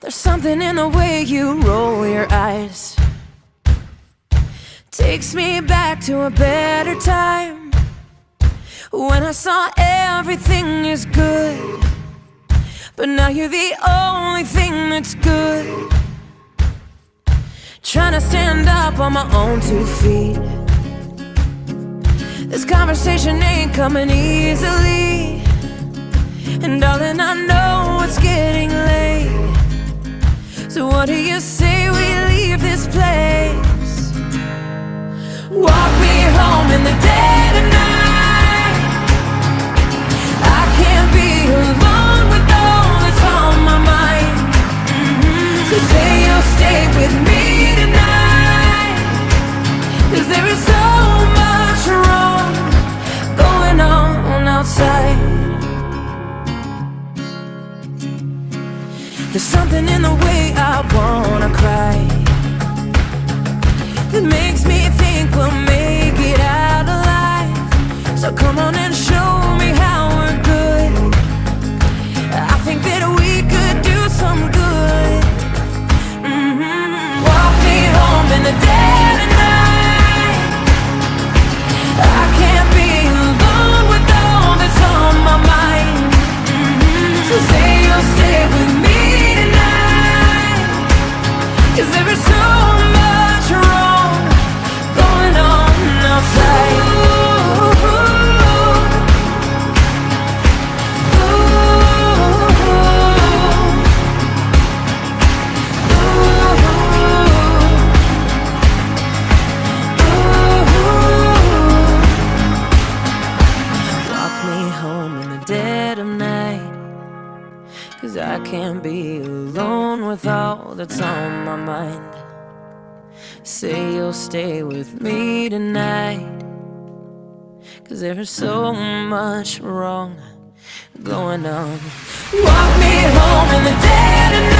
There's something in the way you roll your eyes. Takes me back to a better time. When I saw everything is good. But now you're the only thing that's good. Trying to stand up on my own two feet. This conversation ain't coming easily. And darling, I know it's getting late. So what do you say we leave this place? Walk me home in the dead of night. I can't be alone with all that's on my mind. Mm-hmm. So say you'll stay with me tonight. Cause there is so much wrong going on outside. There's something in the way I wanna cry that makes me think we'll make it out alive. So come on can't be alone with all that's on my mind. Say you'll stay with me tonight. Cause there's so much wrong going on. Walk me home in the dead of night.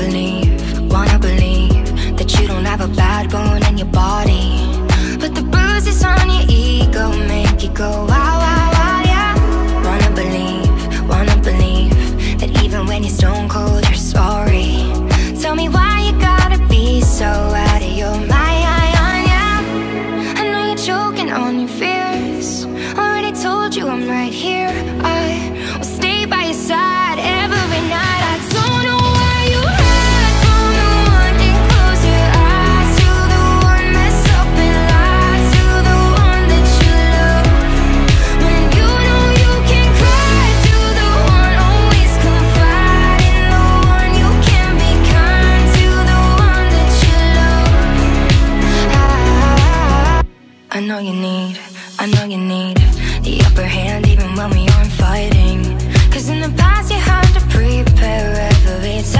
Believe, wanna believe that you don't have a bad bone in your body. But the bruises on your ego make you go know you need, I know you need the upper hand even when we aren't fighting. Cause in the past you had to prepare every time,